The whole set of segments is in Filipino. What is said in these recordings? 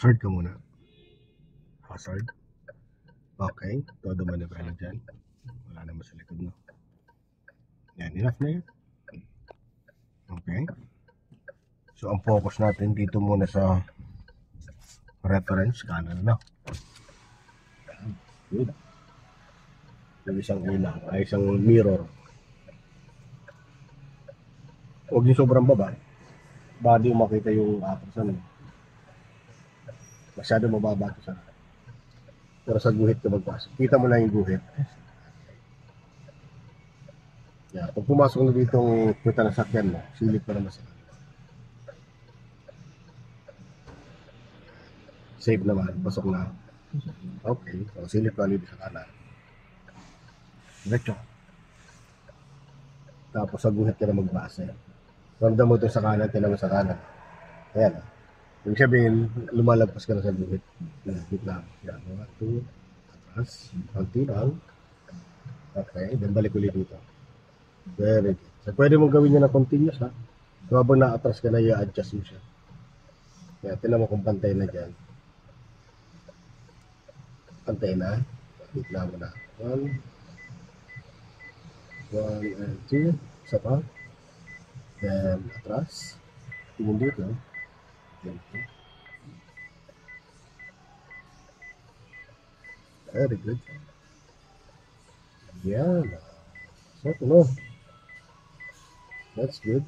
Hazard ka muna. Hazard. Okay. Todo manibela dyan. Wala naman sa likod mo. Yan. Enough na yan. Okay. So, ang focus natin dito muna sa reference kanan na. Good. Yung isang ilaw, ay isang mirror. Huwag yung sobrang baba. Mo makita yung atrasan. Masyado mababa ito sa Pero sa guhit ka magpasok. Kita mo lang yung guhit. Yeah, pag pumasok na dito ang puta ng sakyan mo, silip pa naman sa Save naman, pasok na. Okay, so silip ka ulit sa kanan. Diretso. Tapos sa guhit ka na magbase. Ramdam mo ito sa kanan, tinan mo sa kanan. Ayan. Ibig sabihin, lumalagpas ka na sa guhit. Guhit lang. Yan. One, two, atras. Konti. Okay, then balik ulit dito. Very good. So, pwede mong gawin niya na continuous, ha? So, habang na-atras ka na, i-adjust mo siya. Kaya, tinan mo kung pantay na dyan. Pantay na. Bigla mo na. One. One and two. Isa pa. Then, atras. Tingin dito. Dito. Very good. Yan. So, no. That's good.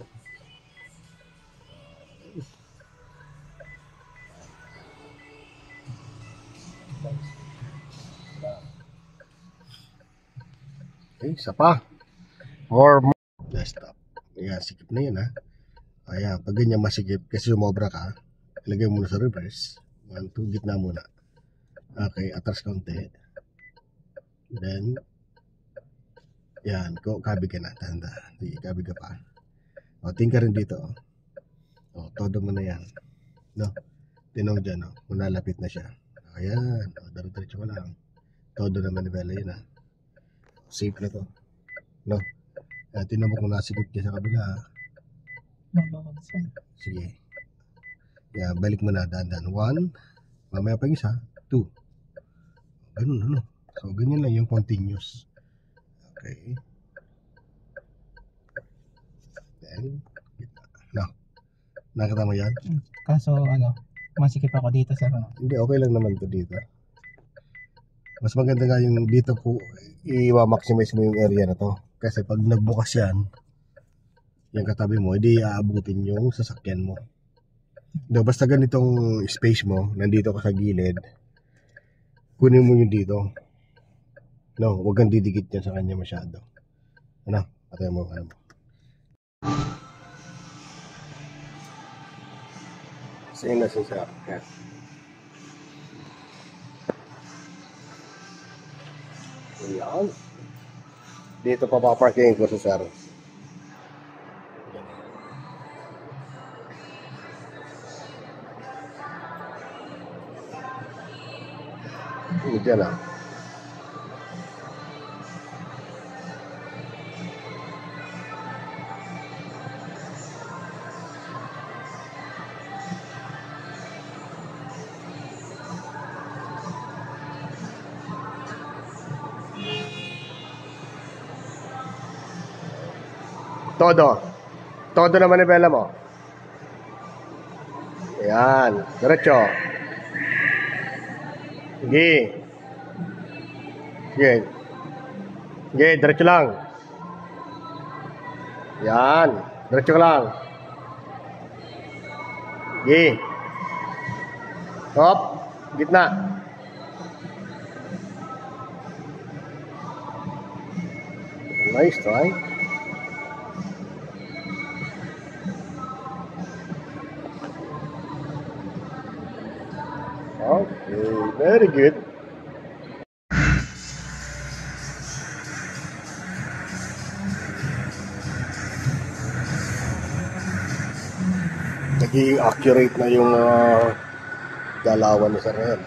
Okay, isa pa. More, sikip na yun ha. Ayan, pag ganyan masikip, kasi sumobra ka, ilagay mo muna sa reverse. 1, 2, gitna muna. Okay, atras konti. Then, yan, ko kabi ka na, tanda. Di, kabi ka pa. O, tingka rin dito. O, o todo mo na yan. No? Tinaw dyan, o. Kung nalapit na siya. Ayan, o, daro-diretso ko lang. Todo na manibela yun, ha. Safe na to. No? Ayan, tinan mo nasigip niya sa kabila. Sige. Yan, balik mo na, dandan. One, mamaya pa yung isa. Two. Ganun, ano? So, ganyan lang yung continuous. Okay. Then, no. Nakita mo yan? Kaso ano, masikip ako dito sa ano. Hindi, okay lang naman to dito. Mas maganda nga yung dito po, i-maximize mo yung area na to. Kasi pag nagbukas yan, yung katabi mo, hindi aabutin yung sasakyan mo. No, basta ganitong space mo, nandito ka sa gilid, kunin mo yung dito. No, huwag kang didikit yan sa kanya masyado. Ano? Patay mo, ano mo. Same na siya. Yan. Ayan. Dito pa paparking ko sa sir. Lang. Todo. Todo na manibela mo. Ayan. Diretso. Sige. Sige. Sige, diretso lang. Yan. Diretso lang. Sige. Hop. Gitna. Nice try. Okay, very good. Naging accurate na yung uh, galawan ni Sir Ren.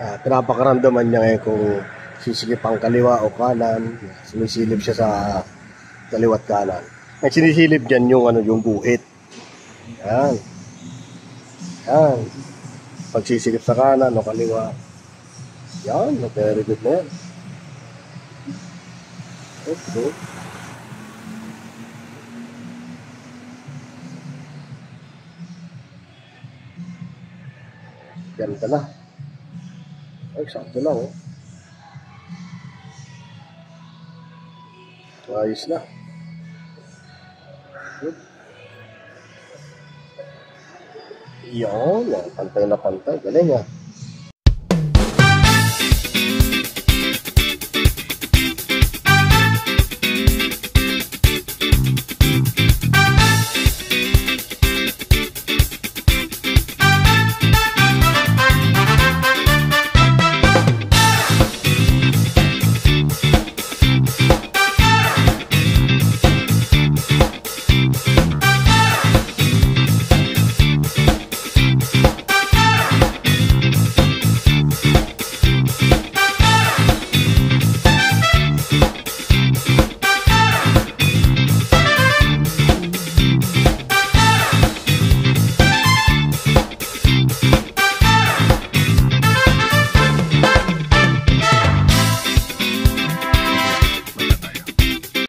Uh, pinapakaramdaman niya ngayon kung sisigip ang kaliwa o kanan. Sumisilip siya sa kaliwat kanan. Ang sinisilip dyan yung, ano, yung guhit. Yan. Yan. Pagsisikip sa kanan o kaliwa. Yan, very good na yan. Okay. Ganda na. Ay, sakto lang oh. Ayos na. Good. Yan. pantay na pantay. Galing ah.